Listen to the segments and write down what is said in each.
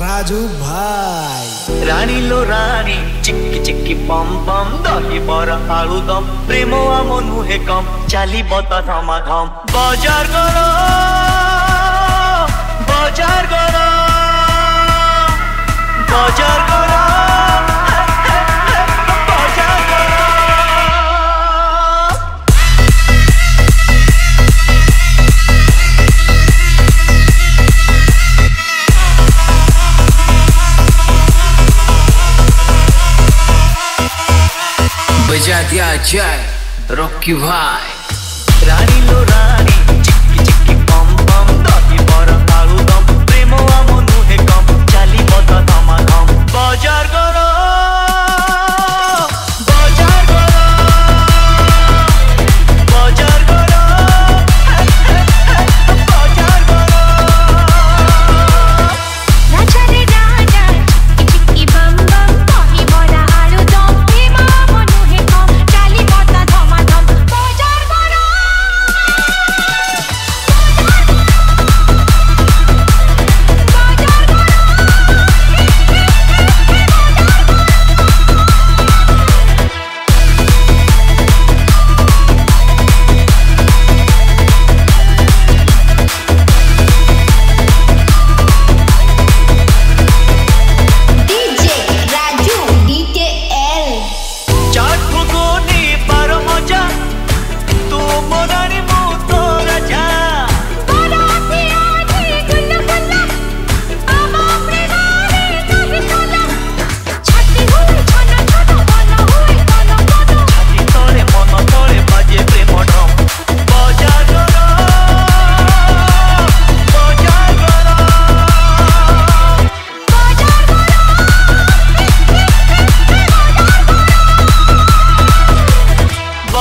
राजू भाई। रानी लो रानी, चिक्की चिक्की पम पम, दही बरा आलू दम, प्रेम आम नुहे कम, चाली बता धमाधम। बाज़ार करो बाज़ार करो दिया जाए रोकी भाई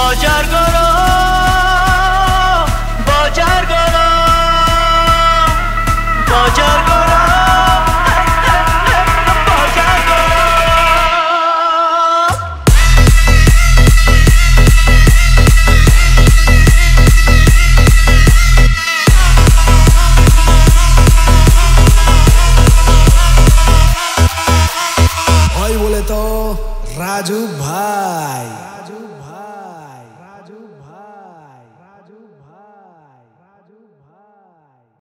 বাজার করো বাজার করো বাজার করো। রাজু ভাই।